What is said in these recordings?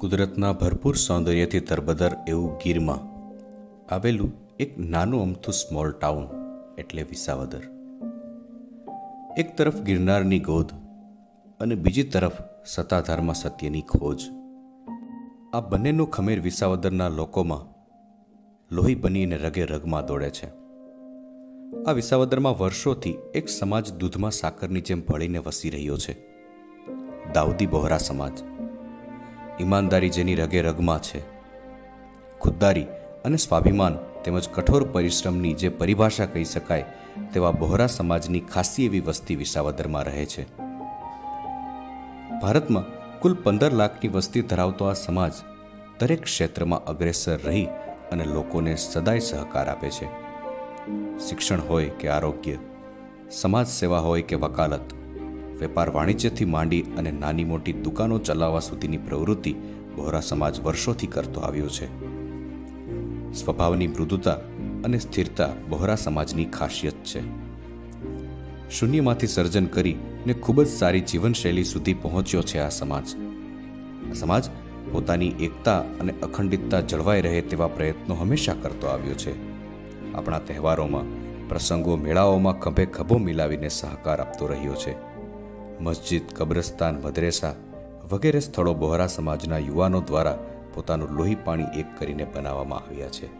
કુદરતના ભરપૂર સૌંદર્યથી તરબદર એવું ગીરમાં આવેલું એક નાનું અમથું સ્મોલ ટાઉન એટલે વિસાવદર. એક તરફ ગિરનારની ગોદ અને બીજી તરફ સત્તાધારમાં સત્યની ખોજ. આ બંનેનું ખમેર વિસાવદરના લોકોમાં લોહી બનીને રગે રગમાં દોડે છે. આ વિસાવદરમાં વર્ષોથી એક સમાજ દૂધમાં સાકરની જેમ ભળીને વસી રહ્યો છે. દાઉદી બોહરા સમાજ. ઈમાનદારી જેની રગે રગમાં છે. ખુદદારી અને સ્વાભિમાન તેમજ કઠોર પરિશ્રમની જે પરિભાષા કહી શકાય તેવા બોહરા સમાજની ખાસી એવી વસ્તી વિસાવદરમાં રહે છે. ભારતમાં કુલ પંદર લાખની વસ્તી ધરાવતો આ સમાજ દરેક ક્ષેત્રમાં અગ્રેસર રહી અને લોકોને સદાય સહકાર આપે છે. શિક્ષણ હોય કે આરોગ્ય સમાજ સેવા હોય કે વકાલત વેપાર વાણિજ્યથી માંડી અને નાની મોટી દુકાનો ચલાવવા સુધીની પ્રવૃત્તિ બોહરા સમાજ વર્ષોથી કરતો આવ્યો છે. સ્વભાવની મૃદુતા અને સ્થિરતા બહોરા સમાજની ખાસિયત છે. શૂન્યમાંથી સર્જન કરી ને ખૂબ જ સારી જીવનશૈલી સુધી પહોંચ્યો છે આ સમાજ. સમાજ પોતાની એકતા અને અખંડિતતા જળવાઈ રહે તેવા પ્રયત્નો હંમેશા કરતો આવ્યો છે. આપણા તહેવારોમાં, પ્રસંગો, મેળાઓમાં ખભે ખભો મિલાવીને સહકાર આપતો રહ્યો છે. મસ્જિદ, કબ્રસ્તાન, મદરેસા વગેરે સ્થળો બોહરા સમાજના યુવાનો દ્વારા પોતાનું લોહી પાણી એક કરીને બનાવવામાં આવ્યા છે.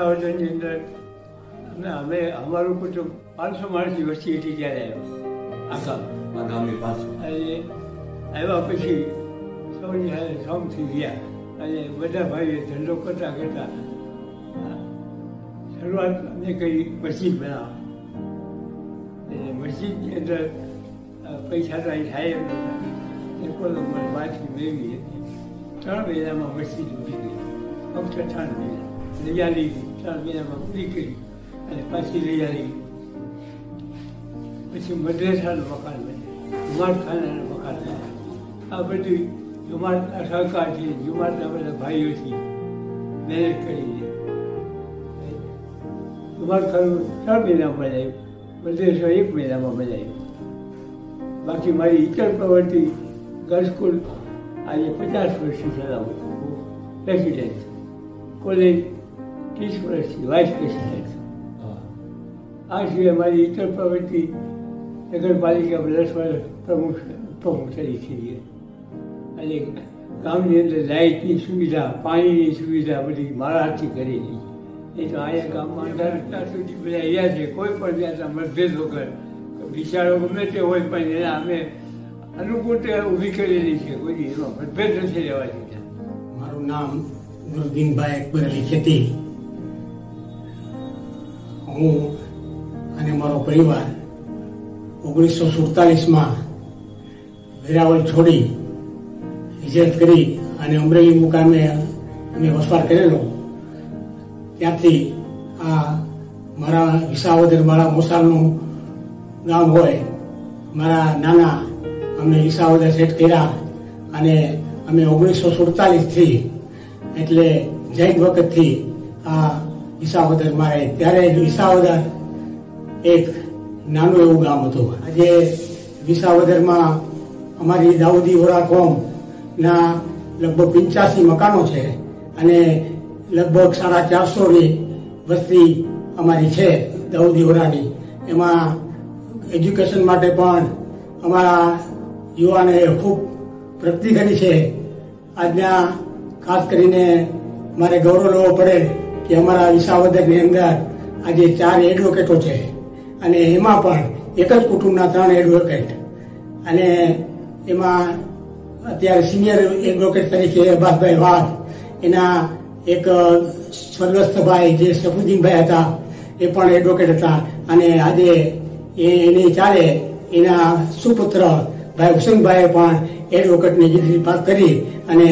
વિસાવદરની અંદર અમે અમે અમારું કુટુંબ પાંચસો માણસની વસ્તી હતી ત્યારે આવ્યો. અને આવ્યા પછી સૌની હારે સોમ થઈ ગયા. અને બધા ભાઈઓ ધંધો કરતા કરતા શરૂઆત અમે કરી મસ્જિદ બનાવવા. અને મસ્જિદની અંદર પૈસા તો અહીં થાય એમ નહોતા. એ કોઈ બાથી મેળવી હતી. ત્રણ મહિનામાં મસ્જિદ ઊભી ગઈ. ફક્ત ત્રણ મહિના. લૈયાલી ત્રણ મહિનામાં પૂરી કરી અને પાછી આવી. પછી મદ્રેસાનું મકાન બન્યું જુમાડખાનાનું મકાન બન્યું આ બધું જુમાડના સહકારથી, જુમાડના બધા ભાઈઓથી મહેનત કરીને જુમાડખાનું ત્રણ મહિનામાં બનાવ્યું મદ્રેસો એક મહિનામાં બનાવ્યું બાકી મારી ઇતર પ્રવૃત્તિ ગર્લ્સ સ્કૂલ આજે પચાસ વર્ષથી ચલાવું છું પ્રેસિડેન્ટ કોલેજ ત્રીસ વર્ષથી વાઇસ પ્રેસિડેન્ટ આ સિવાય મારી ઇતર પ્રવૃત્તિ નગરપાલિકા દસ વર્ષ પ્રમુખ પ્રમુખ તરીકે છે અને ગામની અંદર લાઇટની સુવિધા પાણીની સુવિધા બધી મારા હાથથી કરેલી એ તો અહીંયા ગામમાં અંદર અત્યાર સુધી બધા રહ્યા છે કોઈ પણ ત્યાં મતભેદ વગર વિચારો ગમે તે હોય પણ એના અમે અનુકૂળતા ઊભી કરેલી છે કોઈ એમાં મતભેદ નથી રહેવા દીધા મારું નામ નુરદીનભાઈ અકબરલી ખેતી. હું અને મારો પરિવાર ઓગણીસો સુડતાલીસમાં વેરાવળ છોડી હિજરત કરી અને અમરેલી મુકામે અમે વસવાટ કરેલો. ત્યાંથી આ મારા વિસાવદર મારા મોસાળનું ગામ હોય, મારા નાના અમને વિસાવદર સેટ કર્યા અને અમે ઓગણીસો સુડતાલીસથી એટલે જૈન વખતથી આ વિસાવદર મારે. ત્યારે વિસાવદર એક નાનું એવું ગામ હતું. આજે વિસાવદરમાં અમારી દાઉદી વોરા કોમના લગભગ પંચ્યાસી મકાનો છે અને લગભગ સાડા ચારસોની વસ્તી અમારી છે દાઉદી વોરાની. એમાં એજ્યુકેશન માટે પણ અમારા યુવાને ખૂબ પ્રગતિ કરી છે. આજના ખાસ કરીને મારે ગૌરવ લેવો પડે કે અમારા વિસાવદરની અંદર આજે ચાર એડવોકેટો છે. અને એમાં પણ એક જ કુટુંબના ત્રણ એડવોકેટ અને એમાં અત્યારે સિનિયર એડવોકેટ તરીકે અબ્બાસભાઈ વાઘ, એના એક સ્વર્ગસ્થભાઈ જે સફુદ્દીનભાઈ હતા, એ પણ એડવોકેટ હતા. અને આજે એની ચાલે એના સુપુત્ર ભાઈ હુસેનભાઈએ પણ એડવોકેટની પાસ કરી અને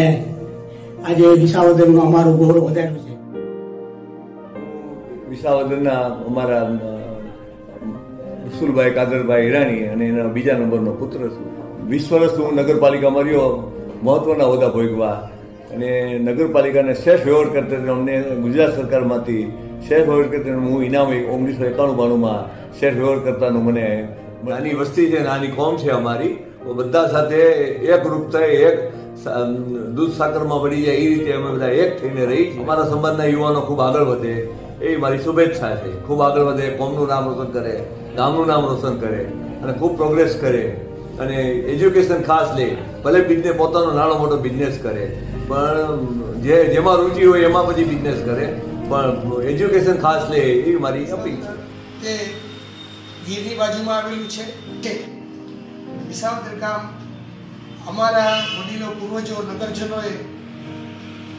આજે વિસાવદરનું અમારું ગૌરવ વધાર્યું છે. વિસાવદરના અમારા રસુલભાઈ કાદરભાઈ હિરાણી અને એના બીજા નંબરનો પુત્ર છું. વીસ હું નગરપાલિકામાં રહ્યો મહત્વના હોદ્દા ભોગવા અને નગરપાલિકાને શેષ વ્યવહાર કરતા અમને ગુજરાત સરકારમાંથી શેષ વ્યવહાર કરતા હું ઇનામ ઓગણીસો એકાણું બાણુંમાં શ્રેષ્ઠ વ્યવહાર કરતાનું મને નાની વસ્તી છે, નાની કોમ છે અમારી. બધા સાથે એક રૂપ થઈ એક દૂધ સાકરમાં પડી જાય, એ રીતે અમે બધા એક થઈને રહી. અમારા સમાજના યુવાનો ખૂબ આગળ વધે. એ મારી શુભેચ્છા છે. ખૂબ આગળ વધે, કોમનું નામ રોશન કરે, ગામનું નામ રોશન કરે અને ખૂબ પ્રોગ્રેસ કરે. અને એજ્યુકેશન ખાસ લે. ભલે બિઝનેસ પોતાનો નાનો મોટો બિઝનેસ કરે, પણ જે, જેમાં રુચિ હોય એમાં પછી બિઝનેસ કરે. પણ એજ્યુકેશન ખાસ લે એવી મારી અપીલ છે. તે ગીરની બાજુમાં આવેલું છે કે વિસાવદર ગામ અમારા વડીલો, પૂર્વજો, નગરજનોએ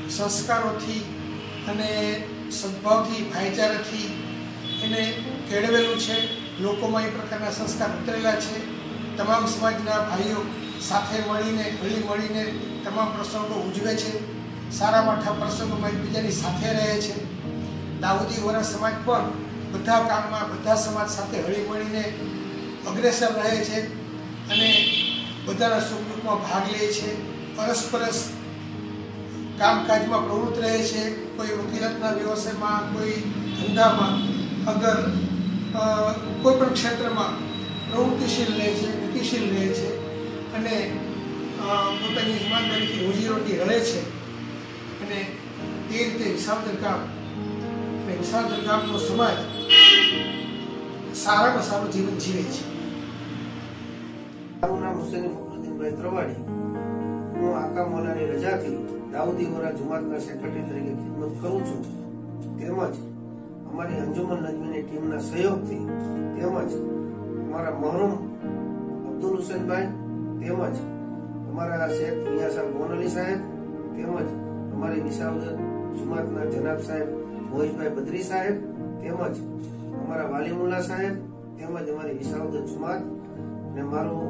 સંસ્કારોથી અને સદભાવથી ભાઈચારાથી એને કેળવેલું છે. લોકોમાં એ પ્રકારના સંસ્કાર ઉતરેલા છે. તમામ સમાજના ભાઈઓ સાથે મળીને હળી મળીને તમામ પ્રસંગો ઉજવે છે. સારા માઠા પ્રસંગોમાં એકબીજાની સાથે રહે છે. દાઉદી વરા સમાજ પણ બધા કામમાં, બધા સમાજ સાથે હળી મળીને અગ્રેસર રહે છે અને બધાના સુખ દુઃખમાં ભાગ લે છે. પરસ્પરસ કામકાજમાં પ્રવૃત્ત રહે છે, કોઈ વકીલતના વ્યવસાયમાં, કોઈ ધંધામાં, અગર કોઈ પણ ક્ષેત્રમાં પ્રવૃત્તિશીલ રહે છે, ગતિશીલ રહે છે, અને પોતાની ઈમાનદારીથી રોજીરોટી રળે છે, અને એ રીતે વિસાવદર ગામ, અને વિસાવદર ગામનો સમાજ સારામાં સારું જીવન જીવે છે. મારું નામ હુસેન ફખરુદ્દીનભાઈ ત્રવાડી. હું આકા મોલાની રજાથી દાઉદી હોરા જુમાતના સેક્રેટરી તરીકે ખિદમત કરું છું. તેમજ અમારી અંજુમન નજમીની ટીમના સહયોગથી તેમજ અમારા મહરૂમ અબ્દુલ હુસેનભાઈ, તેમજ અમારા શેખ મિયા સાહેબ મોનલી સાહેબ, તેમજ અમારી વિસાવદર જુમાતના જનાબ સાહેબ મોહિતભાઈ બદરી સાહેબ, તેમજ અમારા વાલીમુલ્લા સાહેબ, તેમજ અમારી વિસાવદર જુમાત ને મારું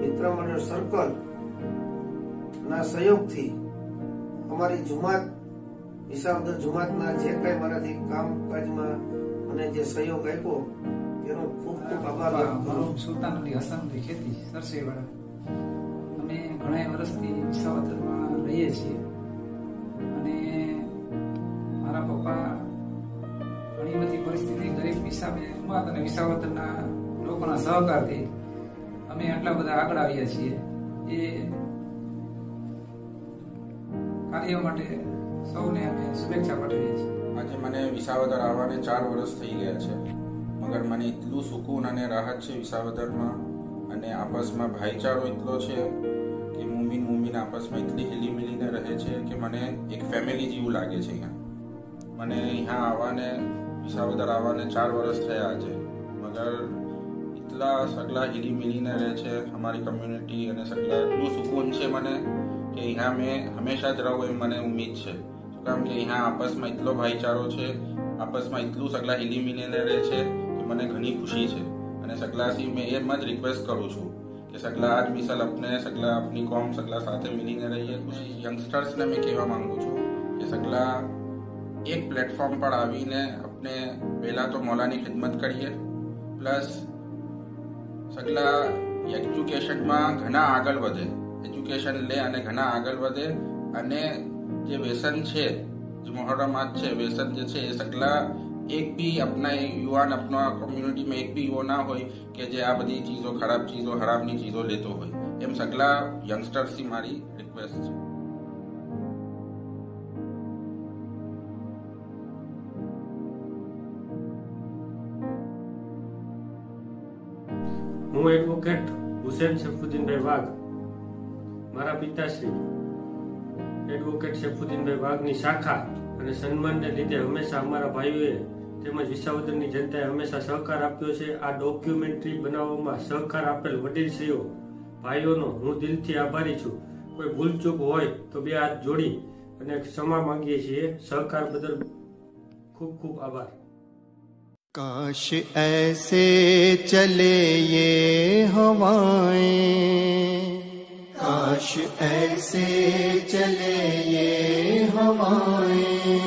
મિત્ર મંડળ સર્કલ ના સહયોગથી અમારી જુમાત વિસાવદર જુમાતના જે કઈ મારાથી કામકાજમાં મને જે સહયોગ આપ્યો, તેનો ખૂબ ખૂબ આભાર વ્યક્ત કરું સુલતાન અલી હસનની ખેતી સરસેવાડા અમે ઘણા વર્ષથી વિસાવદરમાં રહીએ છીએ. અને મારા પપ્પા ઘણી બધી પરિસ્થિતિ ગરીબ હિસાબે જુમાત અને વિસાવદરના લોકોના સહકારથી અમે આટલા બધા આગળ આવ્યા છીએ. એ કાર્ય માટે સૌને અમે શુભેચ્છા પાઠવીએ છીએ. આજે મને વિસાવદર આવવાને ચાર વર્ષ થઈ ગયા છે. મગર મને એટલું સુકૂન અને રાહત છે વિસાવદરમાં અને આપસમાં ભાઈચારો એટલો છે કે મુમીન મુમીન આપસમાં એટલી હિલી મિલીને રહે છે કે મને એક ફેમિલી જેવું લાગે છે અહીંયા. મને અહીંયા આવવાને, વિસાવદર આવવાને ચાર વર્ષ થયા આજે. મગર એટલા સગલા હિલી મિલીને રહે છે, અમારી કમ્યુનિટી અને સગલા, એટલું સુકૂન છે મને. કે અહીંયા મેં હંમેશા જ રહું એમ મને ઉમ્મીદ છે. કારણ કે અહીંયા આપસમાં એટલો ભાઈચારો છે, આપસમાં એટલું સગલા હિલી રહે છે કે મને ઘણી ખુશી છે. અને સગલાથી મેં એમ જ રિક્વેસ્ટ કરું છું કે સગલા આજ મિસાલ આપને, સગલા આપની કોમ, સગલા સાથે મિલીને રહીએ. ખુશી યંગસ્ટર્સને મેં કહેવા માંગુ છું કે સગલા એક પ્લેટફોર્મ પર આવીને આપણે પહેલાં તો મોલાની ખિદમત કરીએ. પ્લસ સગલા એજ્યુકેશનમાં ઘણા આગળ વધે. એજ્યુકેશન લે અને ઘણા આગળ વધે અને જે વ્યસન છે, જે મોહરમાત છે, વ્યસન જે છે, એ સગલા એક બી આપણા યુવાન આપણા કોમ્યુનિટીમાં એક બી યુવો ના હોય કે જે આ બધી ચીજો, ખરાબ ચીજો, હરામની ચીજો લેતો હોય. એમ સગલા યંગસ્ટર્સથી મારી રિક્વેસ્ટ છે. હું એડવોકેટ હુસેન શેફુદ્દીનભાઈ વાઘ મારા પિતાશ્રી એડવોકેટ શેફુદ્દીનભાઈ વાઘની શાખા અને સન્માનને લીધે હંમેશા અમારા ભાઈઓએ તેમજ વિસાવદરની જનતાએ હંમેશા સહકાર આપ્યો છે આ ડોક્યુમેન્ટરી બનાવવામાં સહકાર આપેલ વડીલશ્રીઓ ભાઈઓનો હું દિલથી આભારી છું કોઈ ભૂલચૂક હોય તો બે હાથ જોડી અને ક્ષમા માંગીએ છીએ સહકાર બદલ ખૂબ ખૂબ આભાર काश ऐसे चले ये हवाएं काश ऐसे चले ये हवाएँ।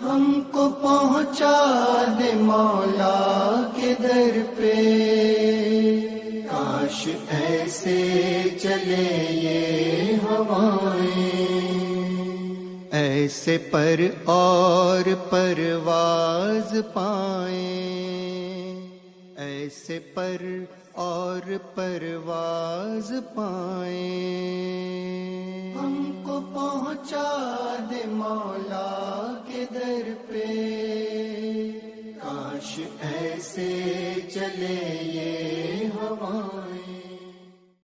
हमको पहुँचा दे मौला के दर पे। काश ऐसे चले ये हवाएँ। ऐसे पर और परवाज पाए। ऐसे पर और परवाज पाए। हमको पहुँचा दे मौला के दर पे। काश ऐसे चले ये हवा।